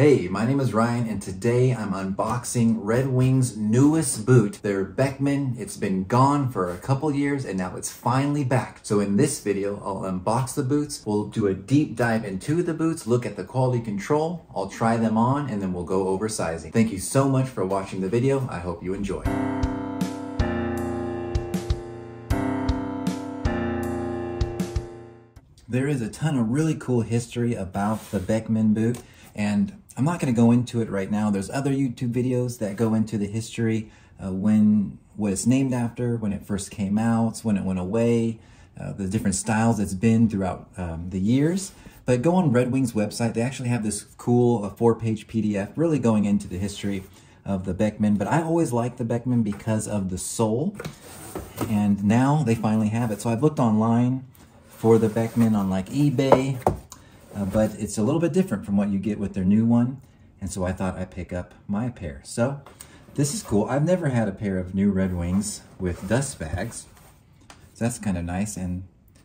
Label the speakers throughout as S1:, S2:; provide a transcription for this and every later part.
S1: Hey, my name is Ryan and today I'm unboxing Red Wing's newest boot, their Beckman. It's been gone for a couple years and now it's finally back. So in this video, I'll unbox the boots. We'll do a deep dive into the boots, look at the quality control. I'll try them on and then we'll go over sizing. Thank you so much for watching the video. I hope you enjoy. There is a ton of really cool history about the Beckman boot and I'm not going to go into it right now. There's other YouTube videos that go into the history, uh, when what it's named after, when it first came out, when it went away, uh, the different styles it's been throughout um, the years. But go on Red Wing's website. They actually have this cool uh, four-page PDF really going into the history of the Beckman. But I always liked the Beckman because of the sole. And now they finally have it. So I've looked online for the Beckman on like eBay, uh, but it's a little bit different from what you get with their new one. And so I thought I'd pick up my pair. So this is cool. I've never had a pair of new Red Wings with dust bags. So that's kind of nice. And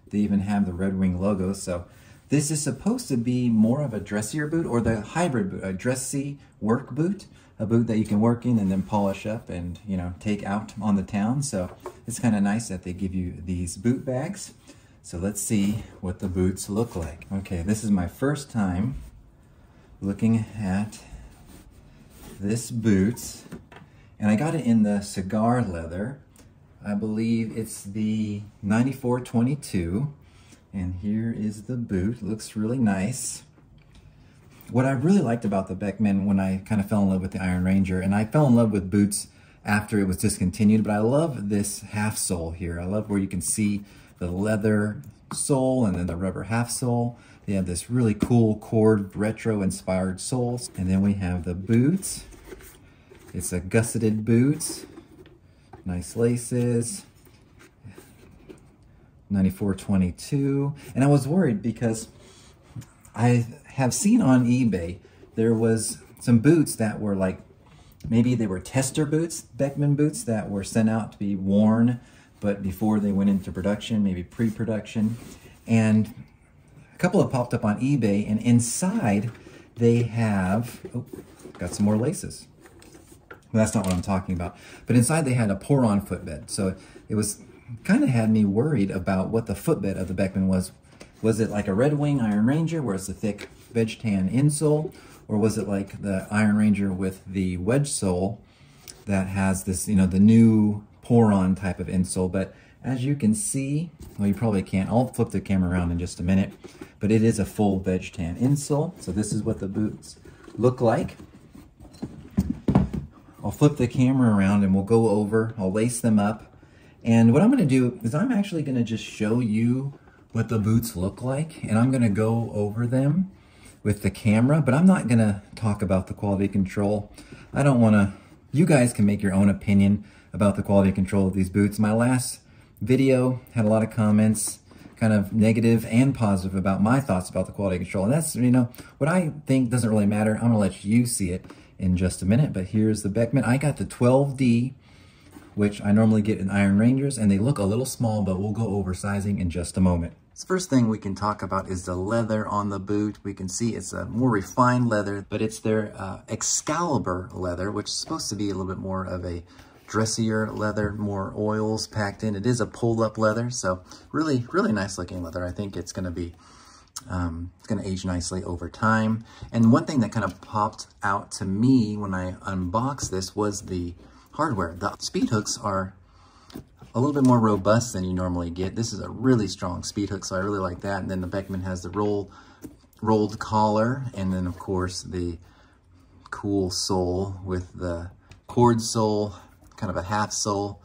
S1: they even have the Red Wing logo. So this is supposed to be more of a dressier boot or the hybrid boot, a dressy work boot, a boot that you can work in and then polish up and, you know, take out on the town. So it's kind of nice that they give you these boot bags. So let's see what the boots look like. Okay, this is my first time looking at this boots. And I got it in the cigar leather. I believe it's the 9422. And here is the boot. Looks really nice. What I really liked about the Beckman when I kind of fell in love with the Iron Ranger, and I fell in love with boots after it was discontinued, but I love this half sole here. I love where you can see the leather sole and then the rubber half sole. They have this really cool cord retro inspired soles. And then we have the boots. It's a gusseted boots. Nice laces. 9422. And I was worried because I have seen on eBay there was some boots that were like maybe they were tester boots, Beckman boots that were sent out to be worn but before they went into production, maybe pre-production. And a couple have popped up on eBay, and inside they have, oh, got some more laces. Well, that's not what I'm talking about. But inside they had a pour-on footbed. So it was kind of had me worried about what the footbed of the Beckman was. Was it like a Red Wing Iron Ranger where it's a thick veg tan insole? Or was it like the Iron Ranger with the wedge sole that has this, you know, the new pour-on type of insole. But as you can see, well, you probably can't. I'll flip the camera around in just a minute. But it is a full veg tan insole. So this is what the boots look like. I'll flip the camera around and we'll go over. I'll lace them up. And what I'm going to do is I'm actually going to just show you what the boots look like. And I'm going to go over them with the camera. But I'm not going to talk about the quality control. I don't want to... You guys can make your own opinion about the quality control of these boots. My last video had a lot of comments, kind of negative and positive about my thoughts about the quality control. And that's, you know, what I think doesn't really matter. I'm gonna let you see it in just a minute, but here's the Beckman. I got the 12D, which I normally get in Iron Rangers, and they look a little small, but we'll go over sizing in just a moment. The first thing we can talk about is the leather on the boot. We can see it's a more refined leather, but it's their uh, Excalibur leather, which is supposed to be a little bit more of a dressier leather, more oils packed in. It is a pull-up leather, so really, really nice looking leather. I think it's gonna be, um, it's gonna age nicely over time. And one thing that kind of popped out to me when I unboxed this was the hardware. The speed hooks are a little bit more robust than you normally get. This is a really strong speed hook, so I really like that. And then the Beckman has the roll, rolled collar, and then of course the cool sole with the cord sole kind of a half sole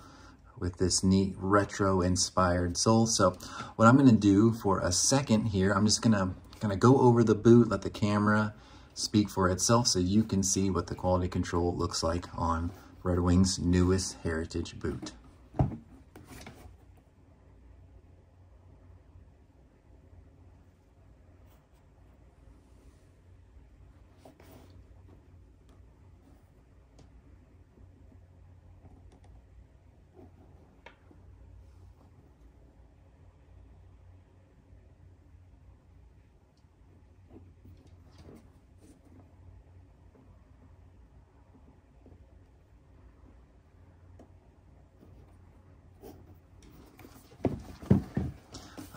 S1: with this neat retro inspired sole. So what I'm gonna do for a second here, I'm just gonna kind of go over the boot, let the camera speak for itself so you can see what the quality control looks like on Red Wing's newest heritage boot.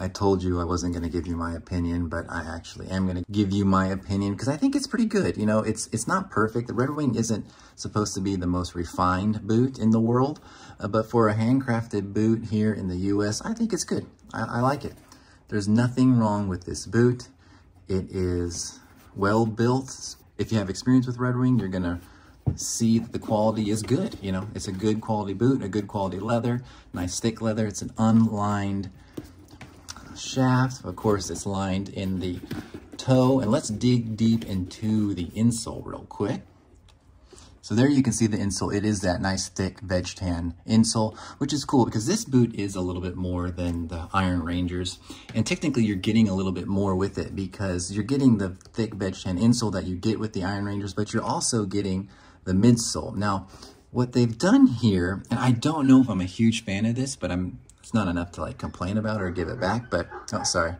S1: I told you I wasn't going to give you my opinion, but I actually am going to give you my opinion because I think it's pretty good. You know, it's it's not perfect. The Red Wing isn't supposed to be the most refined boot in the world, uh, but for a handcrafted boot here in the U.S., I think it's good. I, I like it. There's nothing wrong with this boot. It is well built. If you have experience with Red Wing, you're going to see that the quality is good. You know, it's a good quality boot, a good quality leather, nice thick leather. It's an unlined shaft. Of course, it's lined in the toe. And let's dig deep into the insole real quick. So there you can see the insole. It is that nice thick veg tan insole, which is cool because this boot is a little bit more than the Iron Rangers. And technically you're getting a little bit more with it because you're getting the thick veg tan insole that you get with the Iron Rangers, but you're also getting the midsole. Now, what they've done here, and I don't know if I'm a huge fan of this, but I'm it's not enough to like complain about or give it back, but, oh, sorry.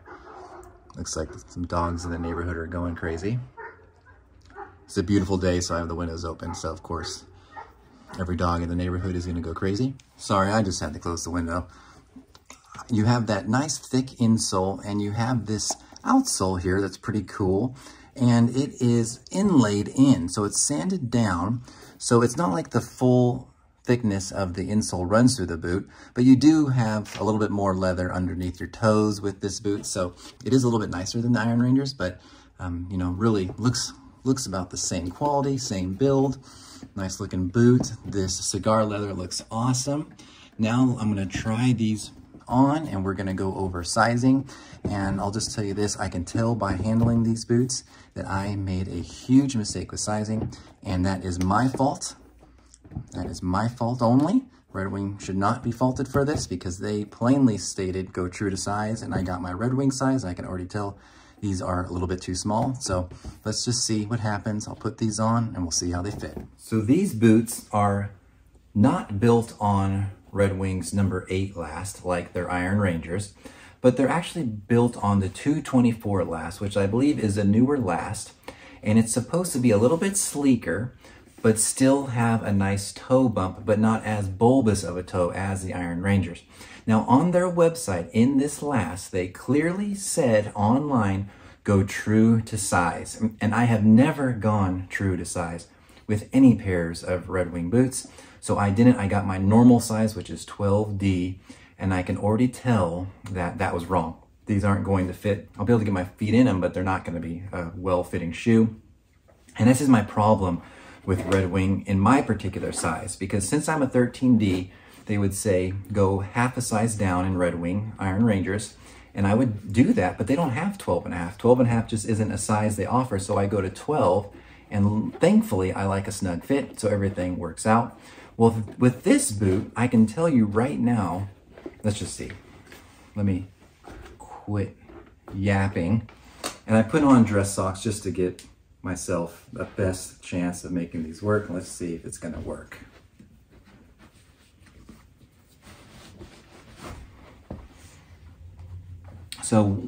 S1: Looks like some dogs in the neighborhood are going crazy. It's a beautiful day, so I have the windows open. So of course, every dog in the neighborhood is gonna go crazy. Sorry, I just had to close the window. You have that nice thick insole and you have this outsole here that's pretty cool. And it is inlaid in, so it's sanded down. So it's not like the full thickness of the insole runs through the boot, but you do have a little bit more leather underneath your toes with this boot. So it is a little bit nicer than the Iron Rangers, but um, you know, really looks, looks about the same quality, same build, nice looking boot. This cigar leather looks awesome. Now I'm gonna try these on and we're gonna go over sizing. And I'll just tell you this, I can tell by handling these boots that I made a huge mistake with sizing and that is my fault. That is my fault only. Red Wing should not be faulted for this because they plainly stated go true to size and I got my Red Wing size. I can already tell these are a little bit too small. So let's just see what happens. I'll put these on and we'll see how they fit. So these boots are not built on Red Wing's number eight last like their Iron Rangers, but they're actually built on the 224 last, which I believe is a newer last. And it's supposed to be a little bit sleeker, but still have a nice toe bump, but not as bulbous of a toe as the Iron Rangers. Now on their website, in this last, they clearly said online, go true to size. And I have never gone true to size with any pairs of Red Wing boots. So I didn't, I got my normal size, which is 12D, and I can already tell that that was wrong. These aren't going to fit. I'll be able to get my feet in them, but they're not gonna be a well-fitting shoe. And this is my problem with Red Wing in my particular size because since I'm a 13D, they would say go half a size down in Red Wing Iron Rangers. And I would do that, but they don't have 12 and a half. 12 and a half just isn't a size they offer. So I go to 12 and thankfully I like a snug fit. So everything works out. Well, with this boot, I can tell you right now, let's just see. Let me quit yapping. And I put on dress socks just to get myself the best chance of making these work. Let's see if it's gonna work. So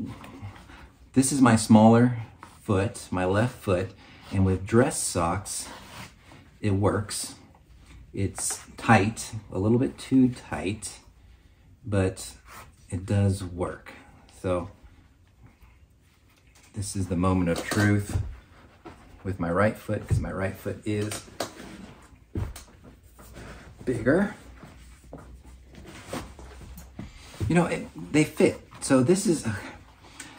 S1: this is my smaller foot, my left foot, and with dress socks, it works. It's tight, a little bit too tight, but it does work. So this is the moment of truth with my right foot because my right foot is bigger. You know, it, they fit. So this is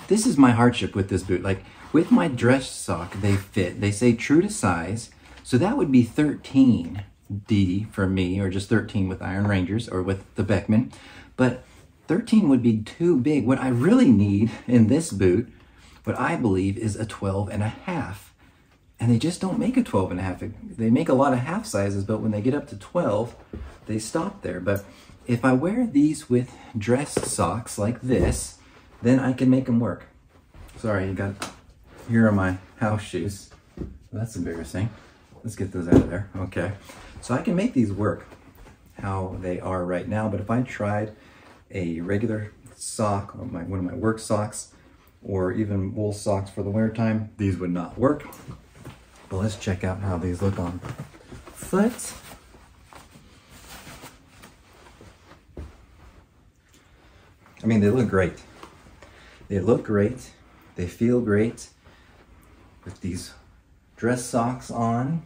S1: this is my hardship with this boot. Like with my dress sock, they fit. They say true to size. So that would be 13D for me, or just 13 with Iron Rangers or with the Beckman. But 13 would be too big. What I really need in this boot, what I believe is a 12 and a half and they just don't make a 12 and a half. They make a lot of half sizes, but when they get up to 12, they stop there. But if I wear these with dress socks like this, then I can make them work. Sorry, you got, here are my house shoes. That's embarrassing. Let's get those out of there. Okay. So I can make these work how they are right now, but if I tried a regular sock, or my, one of my work socks, or even wool socks for the winter time, these would not work. But let's check out how these look on foot. I mean, they look great. They look great. They feel great with these dress socks on.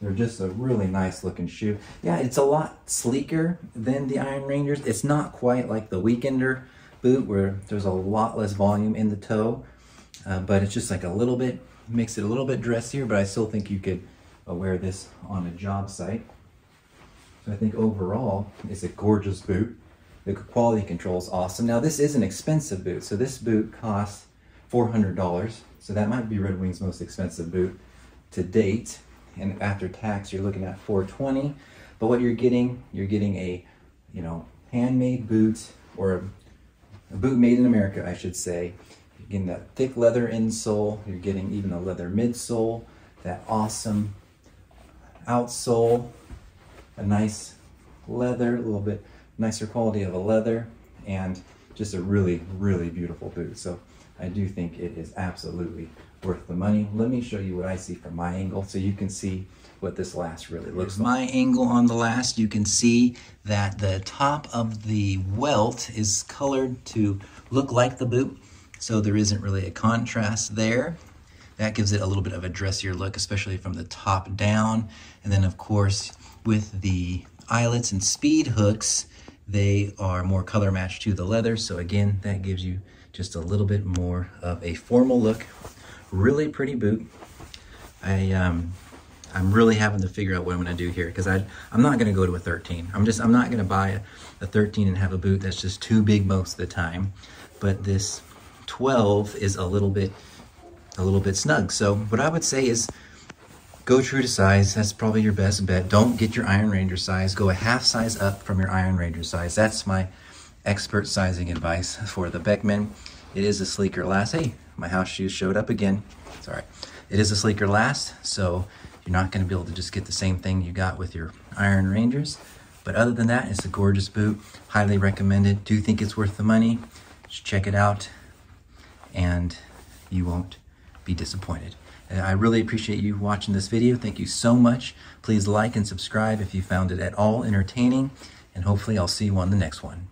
S1: They're just a really nice looking shoe. Yeah, it's a lot sleeker than the Iron Rangers. It's not quite like the Weekender boot where there's a lot less volume in the toe, uh, but it's just like a little bit, makes it a little bit dressier, but I still think you could uh, wear this on a job site. So I think overall, it's a gorgeous boot. The quality control is awesome. Now this is an expensive boot, so this boot costs $400. So that might be Red Wing's most expensive boot to date. And after tax, you're looking at 420. But what you're getting, you're getting a, you know, handmade boot or a, a boot made in America, I should say. Getting that thick leather insole. You're getting even a leather midsole, that awesome outsole, a nice leather, a little bit nicer quality of a leather, and just a really, really beautiful boot. So I do think it is absolutely worth the money. Let me show you what I see from my angle so you can see what this last really looks like. My angle on the last, you can see that the top of the welt is colored to look like the boot, so there isn't really a contrast there. That gives it a little bit of a dressier look, especially from the top down. And then of course, with the eyelets and speed hooks, they are more color matched to the leather. So again, that gives you just a little bit more of a formal look. Really pretty boot. I, um, I'm really having to figure out what I'm gonna do here because I'm not gonna go to a 13. I'm just, I'm not gonna buy a, a 13 and have a boot that's just too big most of the time. But this 12 is a little bit, a little bit snug. So what I would say is go true to size. That's probably your best bet. Don't get your Iron Ranger size. Go a half size up from your Iron Ranger size. That's my expert sizing advice for the Beckman. It is a sleeker last. Hey, my house shoes showed up again. Sorry. It is a sleeker last, so you're not going to be able to just get the same thing you got with your Iron Rangers. But other than that, it's a gorgeous boot. Highly recommended. Do think it's worth the money. Just check it out, and you won't be disappointed. Uh, I really appreciate you watching this video. Thank you so much. Please like and subscribe if you found it at all entertaining, and hopefully I'll see you on the next one.